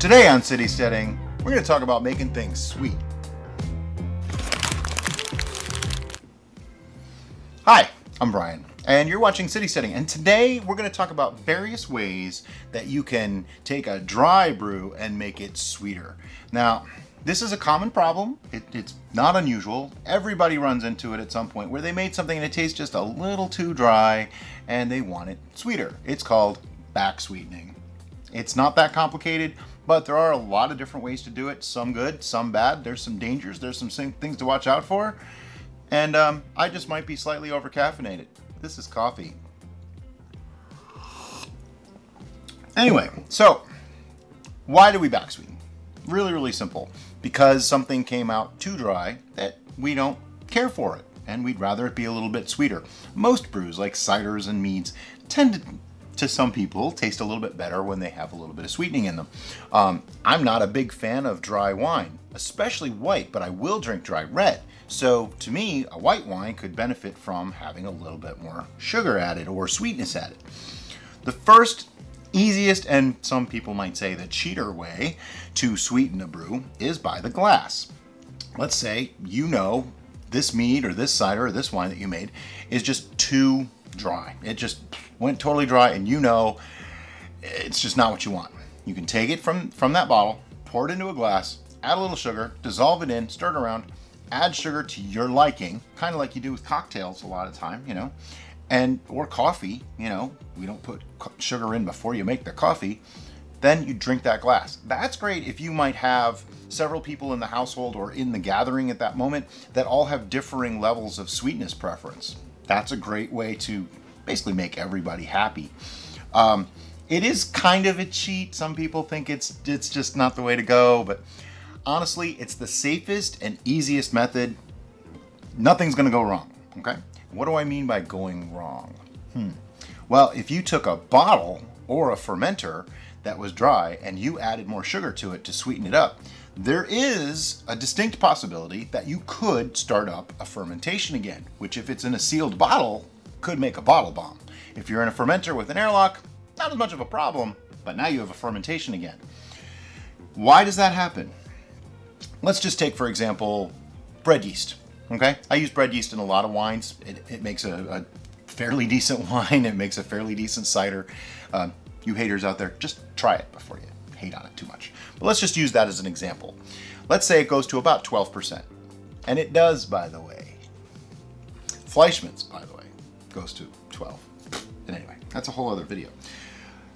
Today on City Steading, we're going to talk about making things sweet. Hi, I'm Brian, and you're watching City Steading, and today we're going to talk about various ways that you can take a dry brew and make it sweeter. Now, this is a common problem. It, it's not unusual. Everybody runs into it at some point where they made something and it tastes just a little too dry and they want it sweeter. It's called back sweetening. It's not that complicated, but there are a lot of different ways to do it. Some good, some bad. There's some dangers. There's some things to watch out for. And um, I just might be slightly over caffeinated. This is coffee. Anyway, so why do we back sweeten? Really, really simple. Because something came out too dry that we don't care for it and we'd rather it be a little bit sweeter. Most brews, like ciders and meads, tend to, to some people, taste a little bit better when they have a little bit of sweetening in them. Um, I'm not a big fan of dry wine, especially white, but I will drink dry red. So to me, a white wine could benefit from having a little bit more sugar added or sweetness added. The first easiest and some people might say the cheater way to sweeten a brew is by the glass. Let's say you know this mead or this cider or this wine that you made is just too dry. It just went totally dry and you know it's just not what you want. You can take it from, from that bottle, pour it into a glass, add a little sugar, dissolve it in, stir it around, add sugar to your liking, kind of like you do with cocktails a lot of time, you know, and or coffee, you know, we don't put sugar in before you make the coffee. Then you drink that glass. That's great if you might have several people in the household or in the gathering at that moment that all have differing levels of sweetness preference. That's a great way to basically make everybody happy. Um, it is kind of a cheat. Some people think it's it's just not the way to go, but honestly, it's the safest and easiest method. Nothing's gonna go wrong, okay? What do I mean by going wrong? Hmm. Well, if you took a bottle or a fermenter that was dry and you added more sugar to it to sweeten it up, there is a distinct possibility that you could start up a fermentation again, which if it's in a sealed bottle, could make a bottle bomb. If you're in a fermenter with an airlock, not as much of a problem, but now you have a fermentation again. Why does that happen? Let's just take, for example, bread yeast. Okay, I use bread yeast in a lot of wines. It, it makes a, a, fairly decent wine. It makes a fairly decent cider. Uh, you haters out there, just try it before you hate on it too much. But let's just use that as an example. Let's say it goes to about 12%. And it does, by the way. Fleischmann's, by the way, goes to 12. And anyway, that's a whole other video.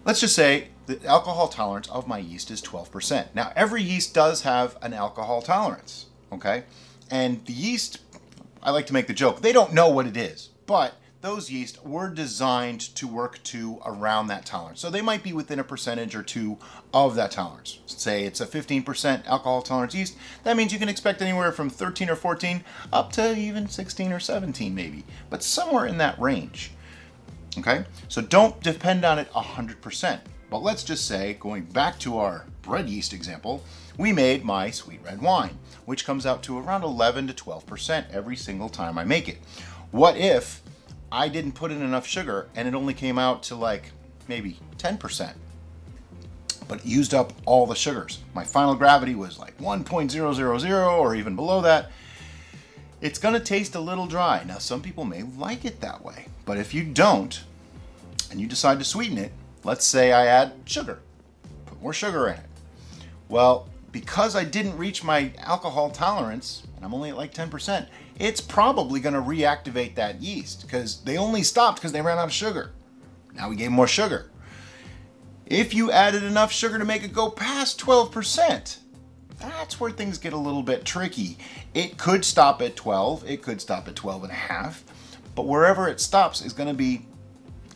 Let's just say the alcohol tolerance of my yeast is 12%. Now, every yeast does have an alcohol tolerance, okay? And the yeast, I like to make the joke, they don't know what it is, but those yeast were designed to work to around that tolerance. So they might be within a percentage or two of that tolerance. Say it's a 15% alcohol tolerance yeast, that means you can expect anywhere from 13 or 14 up to even 16 or 17 maybe, but somewhere in that range. Okay, so don't depend on it 100%. But let's just say, going back to our bread yeast example, we made my sweet red wine, which comes out to around 11 to 12% every single time I make it. What if I didn't put in enough sugar and it only came out to like maybe 10%? But used up all the sugars. My final gravity was like 1.000 or even below that. It's gonna taste a little dry. Now, some people may like it that way, but if you don't, and you decide to sweeten it, let's say I add sugar, put more sugar in it. Well, because I didn't reach my alcohol tolerance, and I'm only at like 10%, it's probably gonna reactivate that yeast because they only stopped because they ran out of sugar. Now we gave more sugar. If you added enough sugar to make it go past 12%, that's where things get a little bit tricky. It could stop at 12, it could stop at 12 and a half, but wherever it stops is gonna be,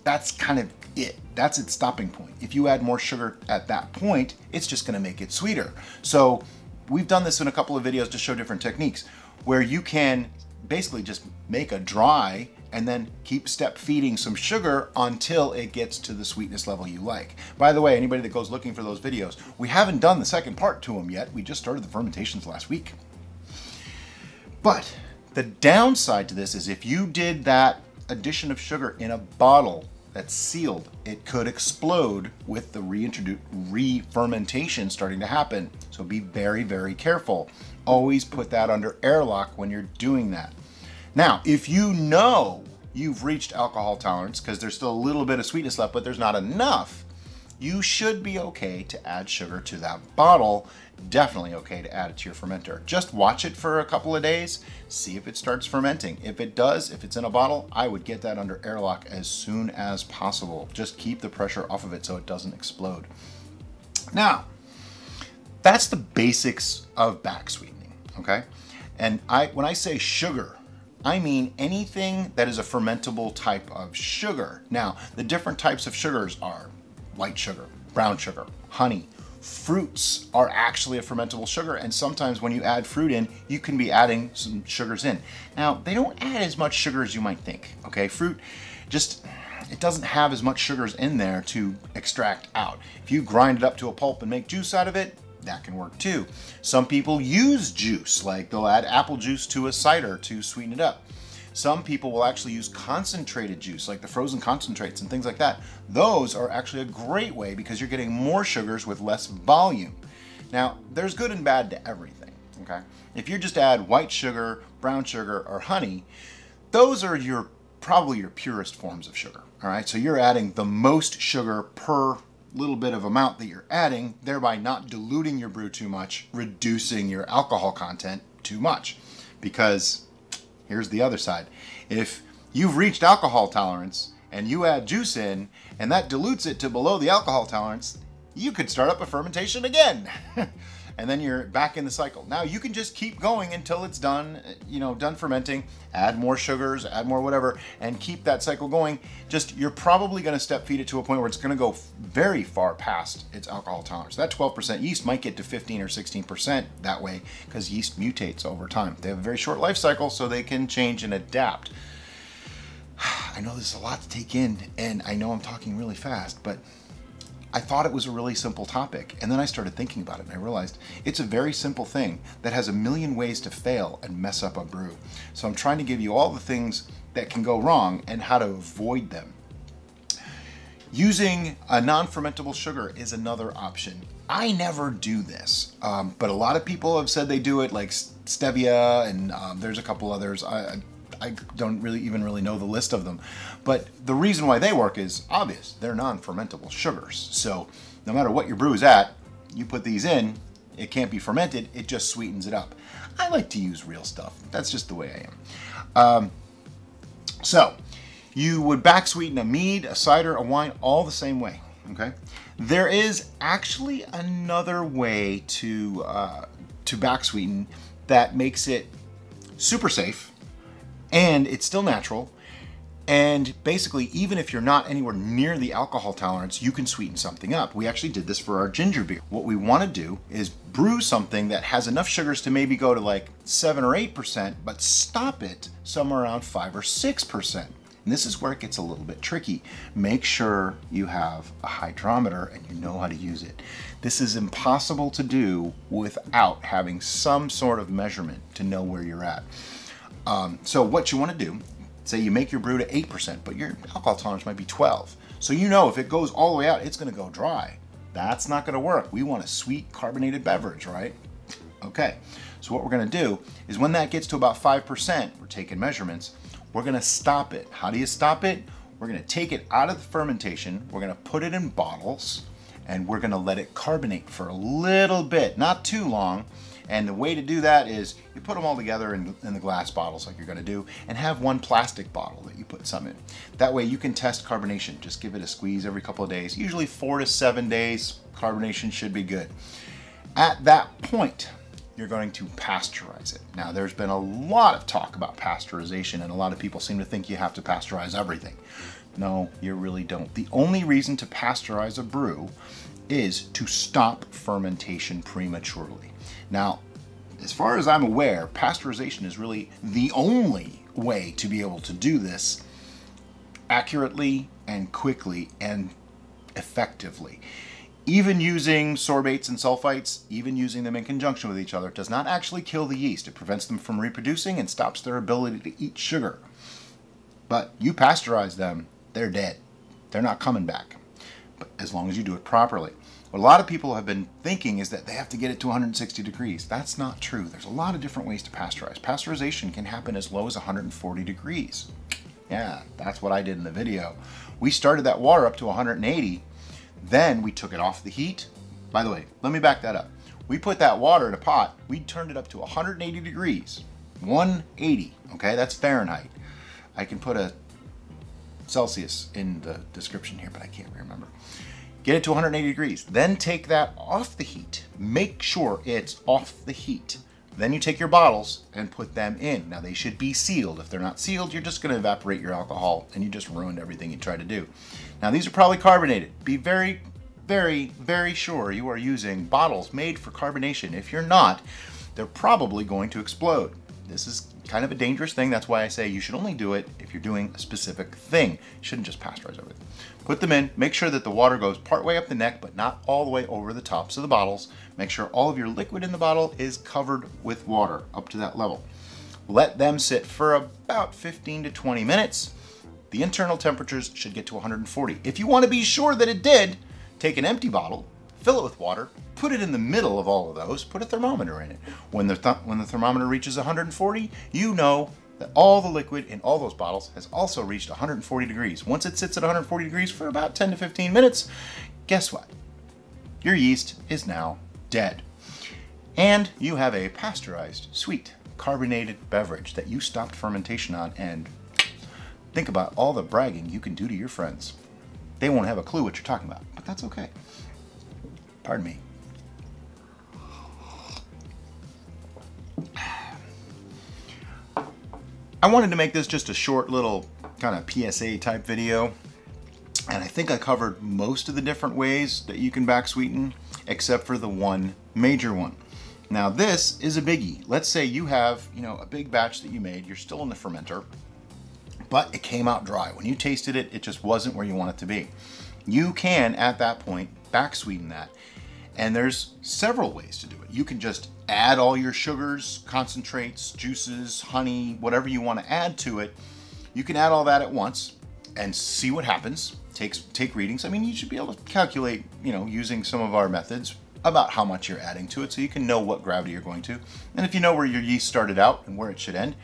that's kind of it. That's its stopping point. If you add more sugar at that point, it's just gonna make it sweeter. So we've done this in a couple of videos to show different techniques where you can basically just make a dry and then keep step feeding some sugar until it gets to the sweetness level you like. By the way, anybody that goes looking for those videos, we haven't done the second part to them yet. We just started the fermentations last week. But the downside to this is if you did that addition of sugar in a bottle that's sealed. It could explode with the re-fermentation starting to happen. So be very, very careful. Always put that under airlock when you're doing that. Now, if you know you've reached alcohol tolerance because there's still a little bit of sweetness left, but there's not enough, you should be okay to add sugar to that bottle. Definitely okay to add it to your fermenter. Just watch it for a couple of days, see if it starts fermenting. If it does, if it's in a bottle, I would get that under airlock as soon as possible. Just keep the pressure off of it so it doesn't explode. Now, that's the basics of back sweetening, okay? And I when I say sugar, I mean anything that is a fermentable type of sugar. Now, the different types of sugars are white sugar, brown sugar, honey. Fruits are actually a fermentable sugar, and sometimes when you add fruit in, you can be adding some sugars in. Now, they don't add as much sugar as you might think, okay? Fruit just, it doesn't have as much sugars in there to extract out. If you grind it up to a pulp and make juice out of it, that can work too. Some people use juice, like they'll add apple juice to a cider to sweeten it up. Some people will actually use concentrated juice, like the frozen concentrates and things like that. Those are actually a great way because you're getting more sugars with less volume. Now, there's good and bad to everything, okay? If you just add white sugar, brown sugar, or honey, those are your probably your purest forms of sugar, all right? So you're adding the most sugar per little bit of amount that you're adding, thereby not diluting your brew too much, reducing your alcohol content too much. Because here's the other side. If you've reached alcohol tolerance and you add juice in and that dilutes it to below the alcohol tolerance, you could start up a fermentation again. and then you're back in the cycle. Now you can just keep going until it's done, uh, you know, done fermenting, add more sugars, add more whatever, and keep that cycle going. Just, you're probably gonna step feed it to a point where it's gonna go very far past its alcohol tolerance. That 12% yeast might get to 15 or 16% that way because yeast mutates over time. They have a very short life cycle so they can change and adapt. I know there's a lot to take in and I know I'm talking really fast, but I thought it was a really simple topic, and then I started thinking about it and I realized it's a very simple thing that has a million ways to fail and mess up a brew. So I'm trying to give you all the things that can go wrong and how to avoid them. Using a non-fermentable sugar is another option. I never do this, um, but a lot of people have said they do it, like stevia, and um, there's a couple others. I, I don't really even really know the list of them. But the reason why they work is obvious. They're non-fermentable sugars. So no matter what your brew is at, you put these in, it can't be fermented, it just sweetens it up. I like to use real stuff. That's just the way I am. Um, so you would back sweeten a mead, a cider, a wine, all the same way. Okay. There is actually another way to uh, to back sweeten that makes it super safe and it's still natural. And basically, even if you're not anywhere near the alcohol tolerance, you can sweeten something up. We actually did this for our ginger beer. What we want to do is brew something that has enough sugars to maybe go to like 7 or 8%, but stop it somewhere around 5 or 6%. And this is where it gets a little bit tricky. Make sure you have a hydrometer and you know how to use it. This is impossible to do without having some sort of measurement to know where you're at. Um, so what you want to do, say you make your brew to 8%, but your alcohol tolerance might be 12. So you know if it goes all the way out, it's going to go dry. That's not going to work. We want a sweet carbonated beverage, right? Okay, so what we're going to do is when that gets to about 5%, we're taking measurements, we're going to stop it. How do you stop it? We're going to take it out of the fermentation, we're going to put it in bottles, and we're going to let it carbonate for a little bit, not too long, and the way to do that is you put them all together in, in the glass bottles like you're gonna do and have one plastic bottle that you put some in. That way you can test carbonation. Just give it a squeeze every couple of days. Usually four to seven days, carbonation should be good. At that point, you're going to pasteurize it. Now, there's been a lot of talk about pasteurization, and a lot of people seem to think you have to pasteurize everything. No, you really don't. The only reason to pasteurize a brew is to stop fermentation prematurely. Now, as far as I'm aware, pasteurization is really the only way to be able to do this accurately and quickly and effectively. Even using sorbates and sulfites, even using them in conjunction with each other, does not actually kill the yeast. It prevents them from reproducing and stops their ability to eat sugar. But you pasteurize them, they're dead. They're not coming back, as long as you do it properly. What a lot of people have been thinking is that they have to get it to 160 degrees. That's not true. There's a lot of different ways to pasteurize. Pasteurization can happen as low as 140 degrees. Yeah, that's what I did in the video. We started that water up to 180, then we took it off the heat. By the way, let me back that up. We put that water in a pot, we turned it up to 180 degrees. 180, okay? That's Fahrenheit. I can put a Celsius in the description here, but I can't remember. Get it to 180 degrees. Then take that off the heat. Make sure it's off the heat. Then you take your bottles and put them in. Now they should be sealed. If they're not sealed, you're just going to evaporate your alcohol and you just ruined everything you tried to do. Now these are probably carbonated. Be very, very, very sure you are using bottles made for carbonation. If you're not, they're probably going to explode. This is kind of a dangerous thing. That's why I say you should only do it if you're doing a specific thing. You shouldn't just pasteurize everything. Put them in, make sure that the water goes part way up the neck, but not all the way over the tops of the bottles. Make sure all of your liquid in the bottle is covered with water up to that level. Let them sit for about 15 to 20 minutes. The internal temperatures should get to 140. If you want to be sure that it did, take an empty bottle, fill it with water, put it in the middle of all of those, put a thermometer in it. When the, th when the thermometer reaches 140, you know that all the liquid in all those bottles has also reached 140 degrees. Once it sits at 140 degrees for about 10 to 15 minutes, guess what? Your yeast is now dead. And you have a pasteurized, sweet, carbonated beverage that you stopped fermentation on and think about all the bragging you can do to your friends. They won't have a clue what you're talking about, but that's okay. Pardon me. I wanted to make this just a short little kind of PSA type video. And I think I covered most of the different ways that you can back sweeten, except for the one major one. Now this is a biggie. Let's say you have, you know, a big batch that you made, you're still in the fermenter, but it came out dry. When you tasted it, it just wasn't where you want it to be. You can, at that point, back sweeten that. And there's several ways to do it. You can just add all your sugars, concentrates, juices, honey, whatever you want to add to it. You can add all that at once and see what happens. Takes take readings. I mean, you should be able to calculate, you know, using some of our methods about how much you're adding to it so you can know what gravity you're going to. And if you know where your yeast started out and where it should end,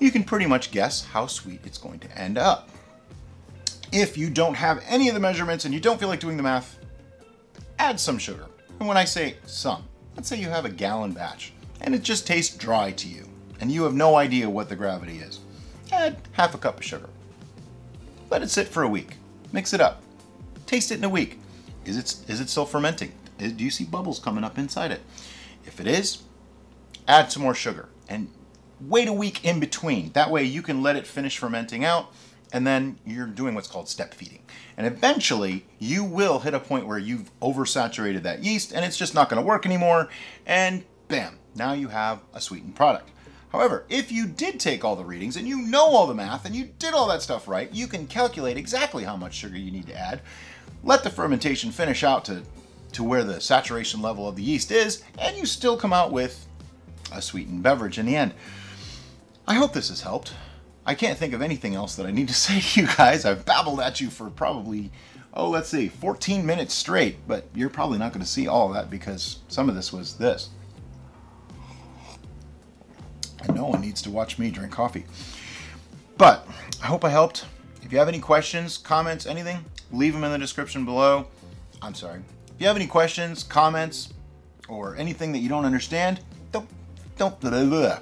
you can pretty much guess how sweet it's going to end up. If you don't have any of the measurements and you don't feel like doing the math, add some sugar. And when I say some, let's say you have a gallon batch and it just tastes dry to you and you have no idea what the gravity is. Add half a cup of sugar. Let it sit for a week. Mix it up. Taste it in a week. Is it, is it still fermenting? Do you see bubbles coming up inside it? If it is, add some more sugar and wait a week in between. That way you can let it finish fermenting out and then you're doing what's called step feeding. And eventually you will hit a point where you've oversaturated that yeast and it's just not going to work anymore and bam, now you have a sweetened product. However, if you did take all the readings and you know all the math and you did all that stuff right, you can calculate exactly how much sugar you need to add, let the fermentation finish out to, to where the saturation level of the yeast is, and you still come out with a sweetened beverage in the end. I hope this has helped. I can't think of anything else that I need to say to you guys. I've babbled at you for probably, oh, let's see, 14 minutes straight, but you're probably not going to see all of that because some of this was this. And no one needs to watch me drink coffee. But I hope I helped. If you have any questions, comments, anything, leave them in the description below. I'm sorry. If you have any questions, comments, or anything that you don't understand, don't, don't, blah, blah, blah.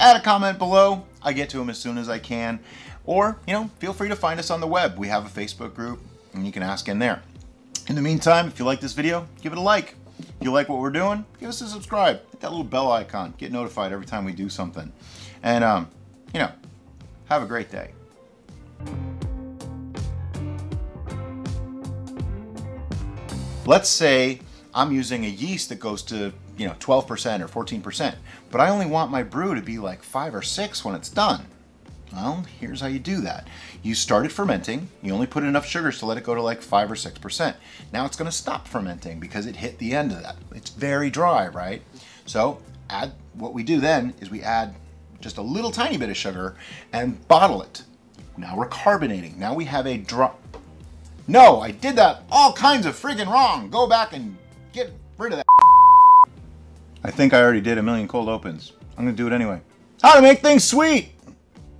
Add a comment below. I get to them as soon as I can. Or, you know, feel free to find us on the web. We have a Facebook group and you can ask in there. In the meantime, if you like this video, give it a like. If you like what we're doing, give us a subscribe. Hit that little bell icon. Get notified every time we do something. And, um, you know, have a great day. Let's say I'm using a yeast that goes to, you know, 12% or 14%, but I only want my brew to be like five or six when it's done. Well, here's how you do that. You started fermenting, you only put enough sugars to let it go to like five or 6%. Now it's gonna stop fermenting because it hit the end of that. It's very dry, right? So add, what we do then is we add just a little tiny bit of sugar and bottle it. Now we're carbonating. Now we have a drop, No, I did that all kinds of friggin' wrong. Go back and get rid of that. I think I already did a million cold opens. I'm gonna do it anyway. How to make things sweet!